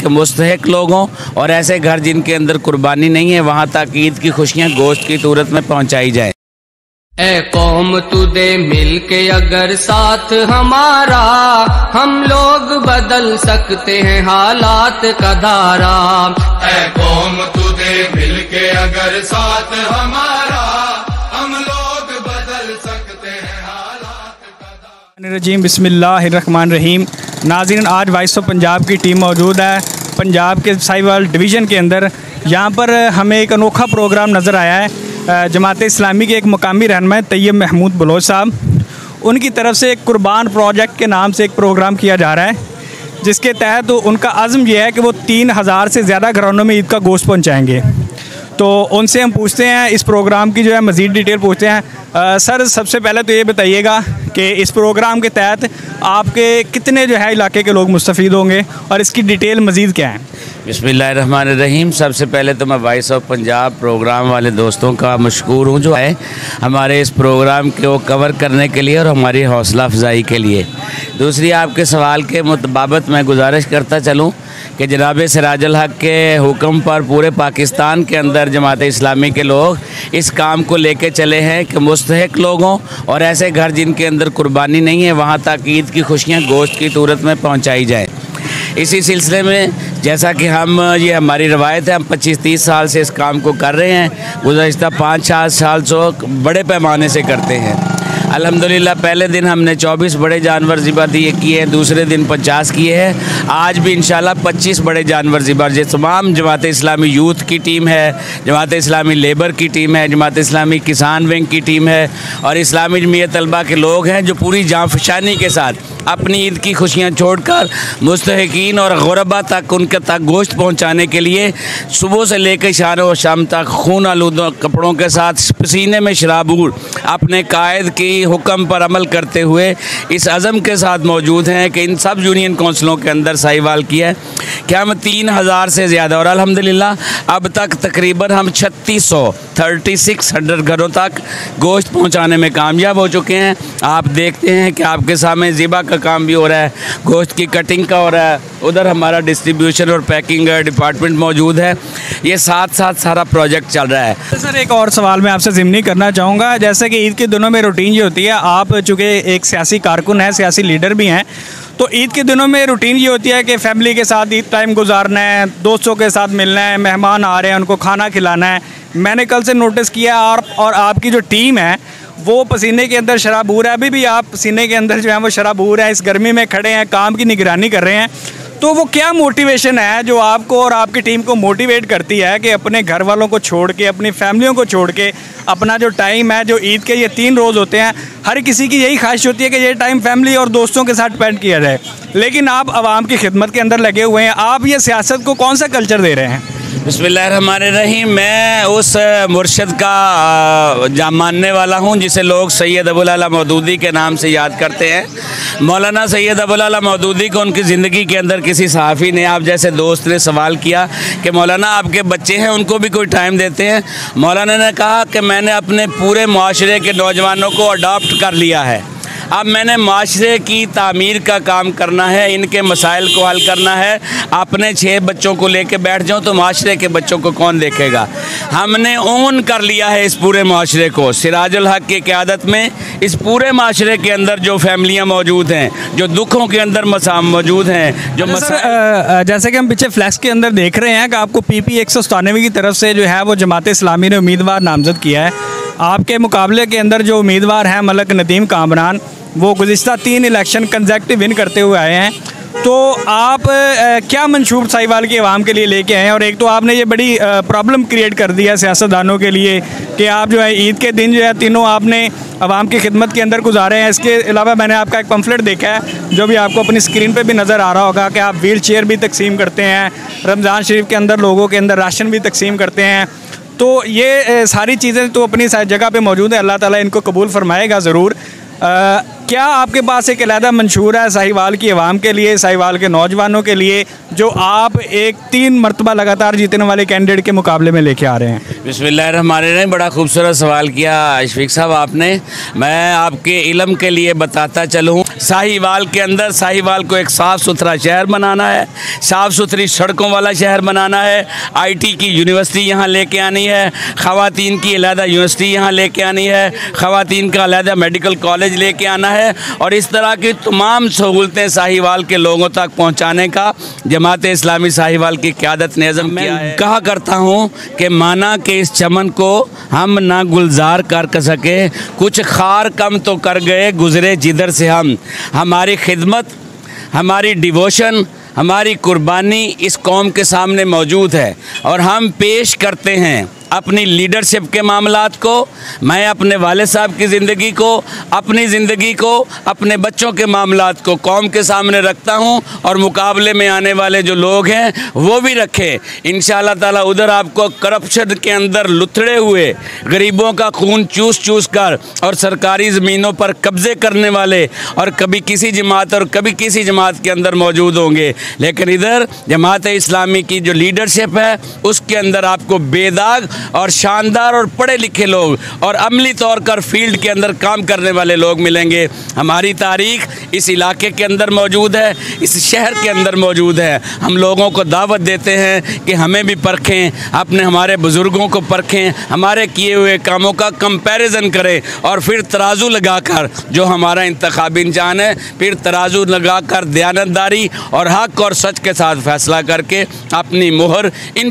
कि मुस्तक लोग हों और ऐसे घर जिनके अंदर कुर्बानी नहीं है वहाँ तक ईद की खुशियाँ गोश्त की सूरत में पहुँचाई जाए। ए कौम तुदे मिल के अगर साथ हमारा हम लोग बदल सकते हैं हालात का धारा। ए कौम तुदे मिल के अगर साथ हमारा हम लोग बदल सकते हैं हालात का धारा। रजीम बिस्मिल्लाहिर्रहमान रहीम नाजिन आज वाइस ऑफ़ पंजाब की टीम मौजूद है। पंजाब के साहिवाल डिवीज़न के अंदर। यहाँ पर हमें एक अनोखा प्रोग्राम नज़र आया है। जमात इस्लामी के एक मकामी रहनमा तैयब महमूद बलोच साहब। उनकी तरफ़ से एक कुर्बान प्रोजेक्ट के नाम से एक प्रोग्राम किया जा रहा है, जिसके तहत तो उनका आज़म यह है कि वो तीन हज़ार से ज़्यादा घरानों में ईद का गोश्त पहुँचाएँगे। तो उनसे हम पूछते हैं इस प्रोग्राम की जो है मज़ीद डिटेल पूछते हैं। आ, सर सबसे पहले तो ये बताइएगा कि इस प्रोग्राम के तहत आपके कितने जो है इलाके के लोग मुस्तफ़ होंगे और इसकी डिटेल मज़ीद क्या है? रहीम सबसे पहले तो मैं वॉइस ऑफ़ पंजाब प्रोग्राम वाले दोस्तों का मशहूर हूँ जो है हमारे इस प्रोग्राम को कवर करने के लिए और हमारी हौसला अफजाई के लिए। दूसरी आपके सवाल के मुतबाबत मैं गुजारिश करता चलूँ कि जनाब सराजल हक के हुक्म पर पूरे पाकिस्तान के अंदर जमात इस्लामी के लोग इस काम को लेके चले हैं कि मुस्तक लोग और ऐसे घर जिनके अंदर कुर्बानी नहीं है, वहाँ तक ईद की खुशियाँ गोश्त की सूरत में पहुँचाई जाए। इसी सिलसिले में जैसा कि हम, ये हमारी रवायत है, हम 25-30 साल से इस काम को कर रहे हैं, गुजशत पाँच सात साल से बड़े पैमाने से करते हैं। अल्हम्दुलिल्लाह, पहले दिन हमने 24 बड़े जानवर ज़िबा दिए, किए हैं, दूसरे दिन 50 किए हैं। आज भी इन 25 बड़े जानवर ज़िबा जो तमाम जमात इस्लामी यूथ की टीम है, जमात इस्लामी लेबर की टीम है, जमात इस्लामी किसान विंग की टीम है और इस्लामी जमीयत तलबा के लोग हैं जो पूरी जाफशानी के साथ अपनी ईद की खुशियाँ छोड़कर मुस्तकिन और गुरबा तक उनके तक गोश्त पहुँचाने के लिए सुबह से लेकर व शाम तक खून आलूद कपड़ों के साथ पसीने में शराबूर अपने कायद की हुक्म पर अमल करते हुए इस अज़म के साथ मौजूद हैं कि इन सब यूनियन कौंसलों के अंदर साहिवाल किया है कि हम तीन हज़ार से ज़्यादा और अल्हम्दुलिल्लाह, अब तक तकरीबन हम छत्तीस सौ, थर्टी सिक्स हंड्रेड घरों तक गोश्त पहुँचाने में कामयाब हो चुके हैं। आप देखते हैं कि आपके सामने ज़िबा का काम भी हो रहा है, गोश्त की कटिंग का हो रहा है, उधर हमारा डिस्ट्रीब्यूशन और पैकिंग डिपार्टमेंट मौजूद है। ये साथ साथ सारा प्रोजेक्ट चल रहा है। सर, एक और सवाल मैं आपसे ज़िमनी करना चाहूँगा, जैसे कि ईद के दिनों में रूटीन जो होती है, आप चूँकि एक सियासी कारकुन है, सियासी लीडर भी हैं तो ईद के दिनों में रूटीन ये होती है कि फैमिली के साथ ईद टाइम गुजारना है, दोस्तों के साथ मिलना है, मेहमान आ रहे हैं, उनको खाना खिलाना है। मैंने कल से नोटिस किया और और आपकी जो टीम है, वो पसीने के अंदर शराबूर है। अभी भी आप पसीने के अंदर जो है, वो शराबूर है, इस गर्मी में खड़े हैं, काम की निगरानी कर रहे हैं। तो वो क्या मोटिवेशन है जो आपको और आपकी टीम को मोटिवेट करती है कि अपने घर वालों को छोड़ के, अपनी फैमिलियों को छोड़ के, अपना जो टाइम है, जो ईद के ये तीन रोज़ होते हैं, हर किसी की यही ख्वाहिश होती है कि ये टाइम फैमिली और दोस्तों के साथ स्पेंड किया जाए। लेकिन आप आवाम की खिदमत के अंदर लगे हुए हैं। आप ये सियासत को कौन सा कल्चर दे रहे हैं? रही मैं उस मुर्शद का मानने वाला हूँ, जिसे लोग सैयद अबुल मौदूदी के नाम से याद करते हैं। मौलाना सैयद अबुल मौदूदी को उनकी ज़िंदगी के अंदर किसी सहाफ़ी ने, आप जैसे दोस्त ने सवाल किया कि मौलाना, आपके बच्चे हैं, उनको भी कोई टाइम देते हैं? मौलाना ने कहा कि मैंने अपने पूरे माशरे के नौजवानों को अडॉप्ट कर लिया है। अब मैंने माशरे की तामीर का काम करना है इनके मसाइल को हल करना है। अपने छः बच्चों को लेके बैठ जाऊँ तो माशरे के बच्चों को कौन देखेगा? हमने ओन कर लिया है इस पूरे माशरे को। सिराजुल हक की क़्यादत में इस पूरे माशरे के अंदर जो फैमिलियाँ मौजूद हैं जो दुखों के अंदर मौजूद हैं जो अच्छा जैसे कि हम पीछे फ्लैक्स के अंदर देख रहे हैं कि आपको पी पी एक सौ सतानवे की तरफ़ से जो है वो जमात इस्लामी ने उम्मीदवार नामजद किया है। आपके मुकाबले के अंदर जो उम्मीदवार हैं मलक नदीम कामरान वो गुज्त तीन इलेक्शन कंजेक्टिव विन करते हुए आए हैं। तो आप क्या मनशूब साहिवाल की आवाम के लिए लेके आए हैं? और एक तो आपने ये बड़ी प्रॉब्लम क्रिएट कर दिया सियासतदानों के लिए कि आप जो है ईद के दिन जो है तीनों आपने आवाम की खिदमत के अंदर गुजारे हैं। इसके अलावा मैंने आपका एक पम्फलेट देखा है, जो भी आपको अपनी स्क्रीन पे भी नज़र आ रहा होगा कि आप व्हील चेयर भी तकसीम करते हैं, रमज़ान शरीफ के अंदर लोगों के अंदर राशन भी तकसीम करते हैं। तो ये सारी चीज़ें तो अपनी जगह पर मौजूद हैं। अल्लाह ताला इनको कबूल फरमाएगा ज़रूर। क्या आपके पास एक अलहदा मंशूर है साहिवाल की आवाम के लिए, साहिवाल के नौजवानों के लिए, जो आप एक तीन मरतबा लगातार जीतने वाले कैंडिडेट के मुकाबले में लेके आ रहे हैं? बिस्मिल्लाह हमारे ने बड़ा खूबसूरत सवाल किया अशफीक साहब आपने। मैं आपके इलम के लिए बताता चलूँ। साहिवाल के अंदर साहिवाल को एक साफ़ सुथरा शहर बनाना है। साफ़ सुथरी सड़कों वाला शहर बनाना है। आईटी की यूनिवर्सिटी यहाँ लेके आनी है। ख़वातीन की अलहदा यूनिवर्सिटी यहाँ लेके आनी है। ख़वातीन का अलहदा मेडिकल कॉलेज लेके आना है। और इस तरह की तमाम सहूलतें साहिवाल के लोगों तक पहुँचाने का जमात इस्लामी साहिवाल की क्यादत ने अज़म किया है। कहा करता हूँ कि माना के इस चमन को हम ना गुलजार कर सके। कुछ खार कम तो कर गए गुज़रे जिधर से हम। हमारी खिदमत, हमारी डिवोशन, हमारी कुर्बानी इस कौम के सामने मौजूद है और हम पेश करते हैं। अपनी लीडरशिप के मामला को, मैं अपने वाले साहब की ज़िंदगी को, अपनी ज़िंदगी को, अपने बच्चों के मामला को कौम के सामने रखता हूँ और मुकाबले में आने वाले जो लोग हैं, वो भी रखें। इन ताला उधर आपको करप्शन के अंदर लुथड़े हुए गरीबों का खून चूस चूस कर और सरकारी ज़मीनों पर कब्ज़े करने वाले और कभी किसी जमात और कभी किसी जमात के अंदर मौजूद होंगे। लेकिन इधर जमात इस्लामी की जो लीडरशिप है, उसके अंदर आपको बेदाग और शानदार और पढ़े लिखे लोग और अमली तौर पर फ़ील्ड के अंदर काम करने वाले लोग मिलेंगे। हमारी तारीख इस इलाके के अंदर मौजूद है, इस शहर के अंदर मौजूद है। हम लोगों को दावत देते हैं कि हमें भी परखें, अपने हमारे बुज़ुर्गों को परखें, हमारे किए हुए कामों का कंपैरिजन करें और फिर तराजू लगाकर जो हमारा इंतबी इंजान है, फिर तराजू लगाकर दयानतदारी और हक और सच के साथ फैसला करके अपनी मोहर इन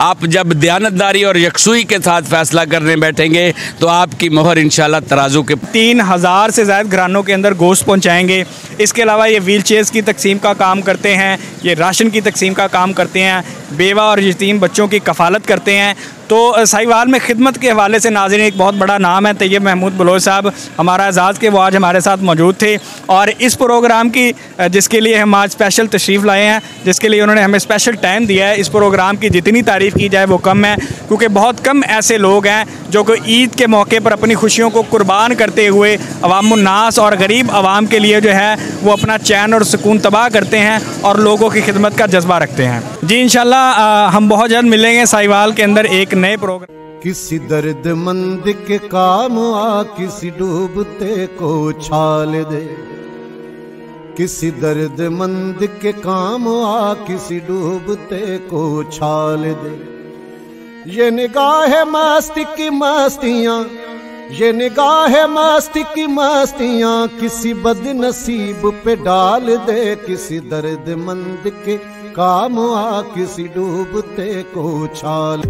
आप जब दयानत ईमानदारी और यकसुई के साथ फैसला करने बैठेंगे तो आपकी मोहर इन तराजू के तीन हज़ार से ज़्यादा घरानों के अंदर गोश्त पहुँचाएँगे। इसके अलावा ये व्हील की तकसीम का काम करते हैं, ये राशन की तकसीम का काम करते हैं, बेवा और यतीम बच्चों की कफालत करते हैं। तो साहिवाल में खिदमत के हवाले से नाजिन एक बहुत बड़ा नाम है, तैयब महमूद बलोच साहब। हमारा एजाज़ के वो आज हमारे साथ मौजूद थे और इस प्रोग्राम की जिसके लिए हम आज स्पेशल तशरीफ़ लाए हैं, जिसके लिए उन्होंने हमें स्पेशल टाइम दिया है, इस प्रोग्राम की जितनी तारीफ़ की जाए वो कम है, क्योंकि बहुत कम ऐसे लोग हैं जो कि ईद के मौके पर अपनी खुशियों को कुर्बान करते हुए अवामनास और गरीब आवाम के लिए जो है, वो अपना चैन और सुकून तबाह करते हैं और लोगों की खिदमत का जज्बा रखते हैं। जी इन हम बहुत जल्द मिलेंगे साहिवाल के अंदर एक नए प्रोग्राम। किसी दर्द मंद के काम आ, किसी डूबते को छाल दे। किसी दर्द मंद के काम आ, किसी डूबते को छाल दे। ये निगाह मस्ती की मस्तियाँ, ये निगाह मस्ती की मस्तियाँ, किसी बदनसीब पे डाल दे, किसी दर्द मंद के काम आ किसी डूबते को छाल।